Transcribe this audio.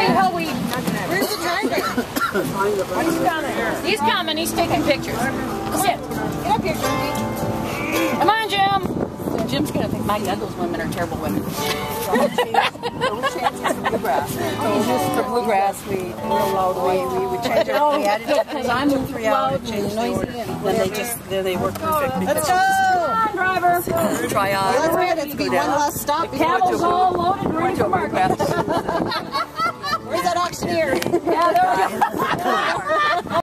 see how we. Where's the driver? He's coming. He's coming. He's taking pictures. Sit. Get up here, Jimmy. Come on, Jim. Jim's gonna think Maggie Douglas women are terrible women. So we changed this to bluegrass. For bluegrass, we real loud. We, we would change oh, it. We added Because I'm two, three hours loud and changed and the noisy and Then they just then they work perfect Let's go. Driver. try out. That's good. It's be one less stop. before Camel's all loaded, ready for market. That auctioneer? Yeah, there we go.